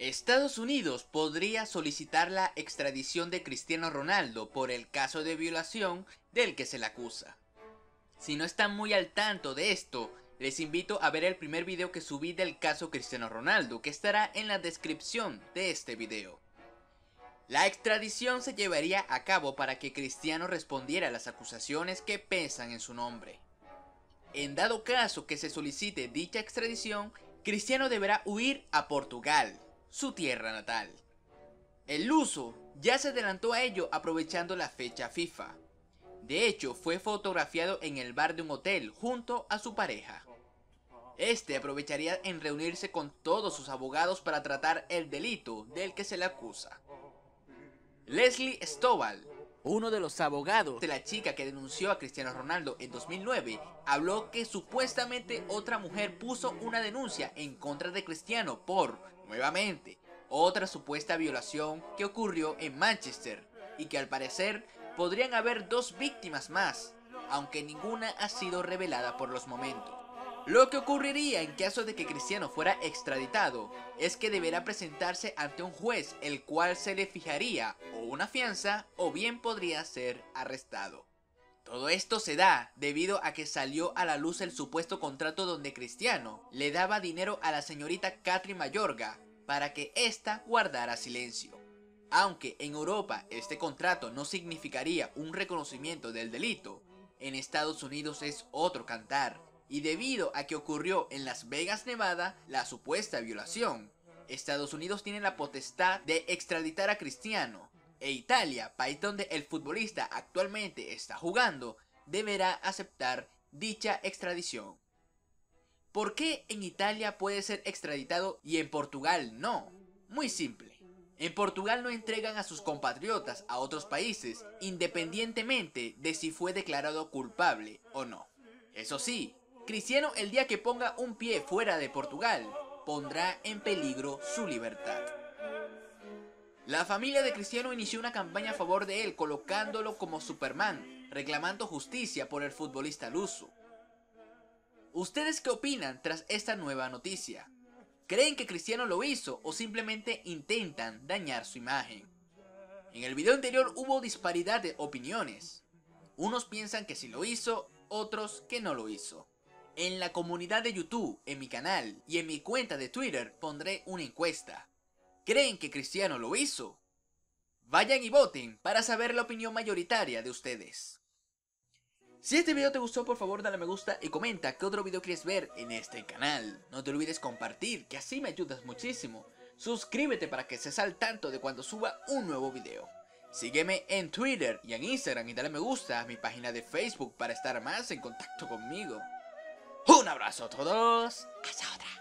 Estados Unidos podría solicitar la extradición de Cristiano Ronaldo por el caso de violación del que se le acusa. Si no están muy al tanto de esto, les invito a ver el primer video que subí del caso Cristiano Ronaldo, que estará en la descripción de este video. La extradición se llevaría a cabo para que Cristiano respondiera a las acusaciones que pesan en su nombre. En dado caso que se solicite dicha extradición, Cristiano deberá huir a Portugal, su tierra natal. El luso ya se adelantó a ello aprovechando la fecha FIFA. De hecho, fue fotografiado en el bar de un hotel junto a su pareja. Este aprovecharía en reunirse con todos sus abogados para tratar el delito del que se le acusa. Leslie Stovall, uno de los abogados de la chica que denunció a Cristiano Ronaldo en 2009, habló que supuestamente otra mujer puso una denuncia en contra de Cristiano por nuevamente, otra supuesta violación que ocurrió en Manchester y que al parecer podrían haber dos víctimas más, aunque ninguna ha sido revelada por los momentos. Lo que ocurriría en caso de que Cristiano fuera extraditado es que deberá presentarse ante un juez el cual se le fijaría o una fianza o bien podría ser arrestado. Todo esto se da debido a que salió a la luz el supuesto contrato donde Cristiano le daba dinero a la señorita Catherine Mayorga para que ésta guardara silencio. Aunque en Europa este contrato no significaría un reconocimiento del delito, en Estados Unidos es otro cantar, y debido a que ocurrió en Las Vegas, Nevada, la supuesta violación, Estados Unidos tiene la potestad de extraditar a Cristiano, e Italia, país donde el futbolista actualmente está jugando, deberá aceptar dicha extradición. ¿Por qué en Italia puede ser extraditado y en Portugal no? Muy simple. En Portugal no entregan a sus compatriotas a otros países, independientemente de si fue declarado culpable o no. Eso sí, Cristiano el día que ponga un pie fuera de Portugal, pondrá en peligro su libertad. La familia de Cristiano inició una campaña a favor de él colocándolo como Superman, reclamando justicia por el futbolista luso. ¿Ustedes qué opinan tras esta nueva noticia? ¿Creen que Cristiano lo hizo o simplemente intentan dañar su imagen? En el video anterior hubo disparidad de opiniones. Unos piensan que sí lo hizo, otros que no lo hizo. En la comunidad de YouTube, en mi canal y en mi cuenta de Twitter pondré una encuesta. ¿Creen que Cristiano lo hizo? Vayan y voten para saber la opinión mayoritaria de ustedes. Si este video te gustó, por favor dale me gusta y comenta qué otro video quieres ver en este canal. No te olvides compartir, que así me ayudas muchísimo. Suscríbete para que seas al tanto de cuando suba un nuevo video. Sígueme en Twitter y en Instagram y dale me gusta a mi página de Facebook para estar más en contacto conmigo. Un abrazo a todos. Hasta otra.